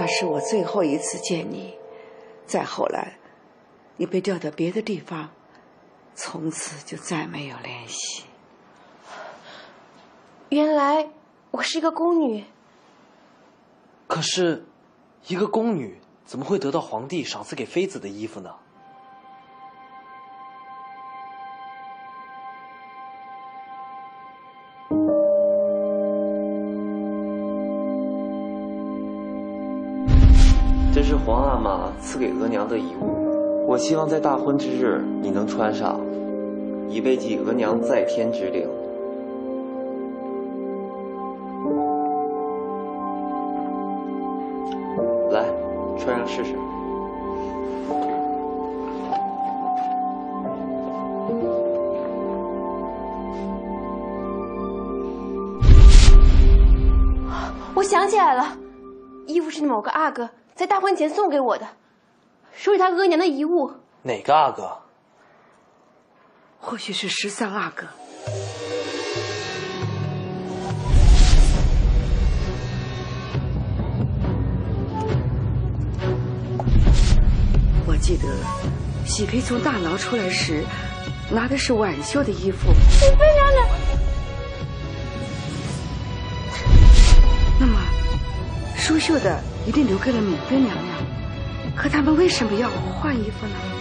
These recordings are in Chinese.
那是我最后一次见你。再后来，你被调到别的地方，从此就再没有联系。原来我是一个宫女。可是，一个宫女怎么会得到皇帝赏赐给妃子的衣服呢？这是皇阿玛赐给额娘的遗物，我希望在大婚之日你能穿上，以备继额娘在天之灵。来，穿上试试。我想起来了，衣服是某个阿哥在大婚前送给我的，说是他额娘的遗物。哪个阿哥？或许是十三阿哥。我记得喜妃从大牢出来时，拿的是婉秀的衣服。秀的一定留给了敏妃娘娘。可他们为什么要换衣服呢？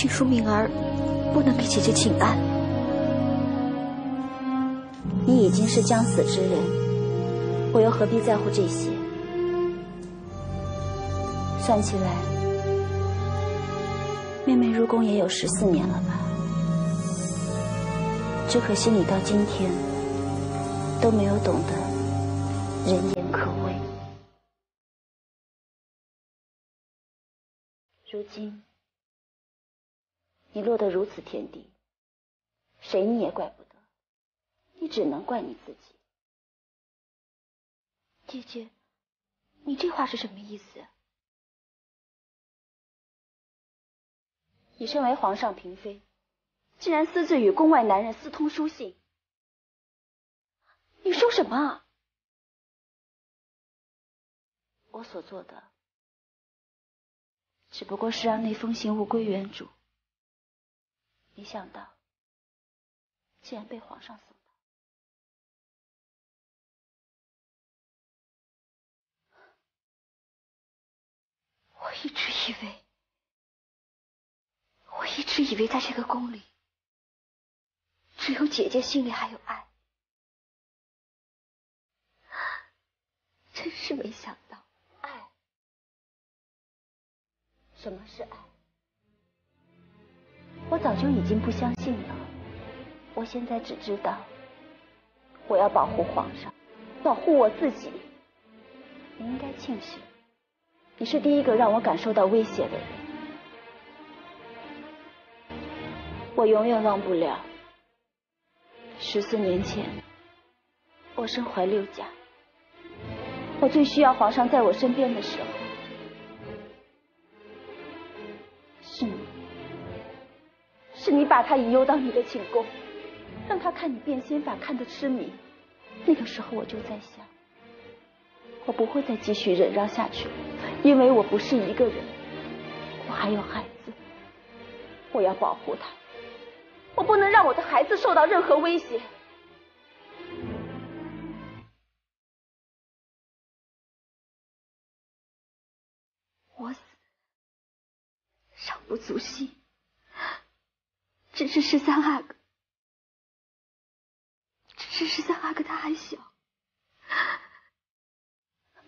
请恕敏儿不能给姐姐请安。你已经是将死之人，我又何必在乎这些？算起来，妹妹入宫也有十四年了吧？只可惜你到今天都没有懂得人言可畏。如今你落得如此田地，谁你也怪不得，你只能怪你自己。姐姐，你这话是什么意思？你身为皇上嫔妃，竟然私自与宫外男人私通书信，你说什么？我所做的。只不过是让那封信物归原主，没想到竟然被皇上送到。我一直以为，我一直以为在这个宫里，只有姐姐心里还有爱，真是没想到。爱什么是爱？我早就已经不相信了。我现在只知道，我要保护皇上，保护我自己。你应该庆幸，你是第一个让我感受到威胁的人。我永远忘不了十四年前，我身怀六甲，我最需要皇上在我身边的时候。是你把他引诱到你的寝宫，让他看你变仙法看得痴迷。那个时候我就在想，我不会再继续忍让下去了，因为我不是一个人，我还有孩子，我要保护他，我不能让我的孩子受到任何威胁。我死。尚不足惜，只是十三阿哥，只是十三阿哥他还小，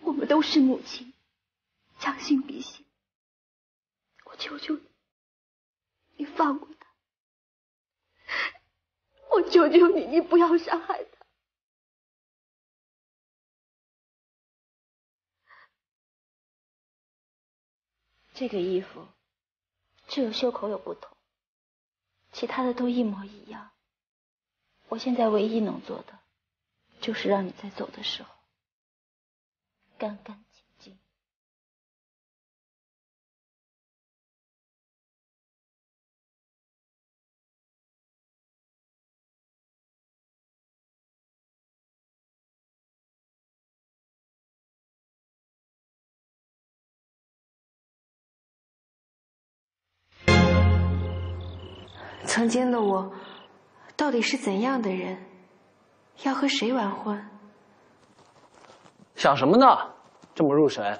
我们都是母亲，将心比心，我求求你，你放过他，我求求你，你不要伤害他。这个衣服只有袖口有不同，其他的都一模一样。我现在唯一能做的，就是让你在走的时候干干曾经的我，到底是怎样的人？要和谁完婚？想什么呢？这么入神。